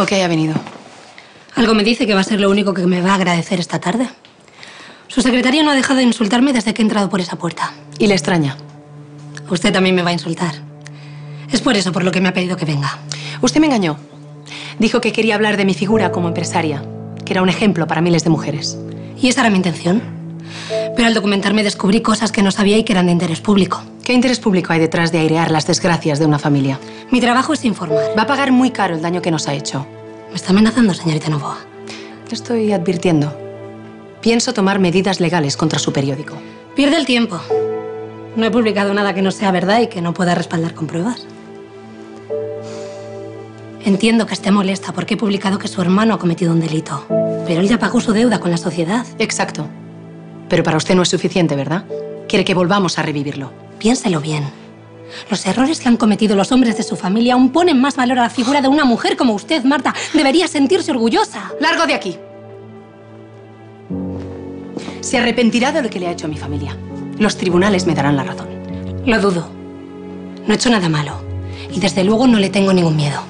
agradezco que haya venido. Algo me dice que va a ser lo único que me va a agradecer esta tarde. Su secretaria no ha dejado de insultarme desde que he entrado por esa puerta. Y le extraña. Usted también me va a insultar. Es por eso por lo que me ha pedido que venga. Usted me engañó. Dijo que quería hablar de mi figura como empresaria, que era un ejemplo para miles de mujeres. Y esa era mi intención. Pero al documentarme descubrí cosas que no sabía y que eran de interés público. ¿Qué interés público hay detrás de airear las desgracias de una familia? Mi trabajo es informar. Va a pagar muy caro el daño que nos ha hecho. ¿Me está amenazando, señorita Novoa? Le estoy advirtiendo. Pienso tomar medidas legales contra su periódico. Pierde el tiempo. No he publicado nada que no sea verdad y que no pueda respaldar con pruebas. Entiendo que esté molesta porque he publicado que su hermano ha cometido un delito. Pero él ya pagó su deuda con la sociedad. Exacto. Pero para usted no es suficiente, ¿verdad? Quiere que volvamos a revivirlo. Piénselo bien. Los errores que han cometido los hombres de su familia aún ponen más valor a la figura de una mujer como usted, Marta. Debería sentirse orgullosa. ¡Largo de aquí! Se arrepentirá de lo que le ha hecho a mi familia. Los tribunales me darán la razón. Lo dudo. No he hecho nada malo. Y desde luego no le tengo ningún miedo.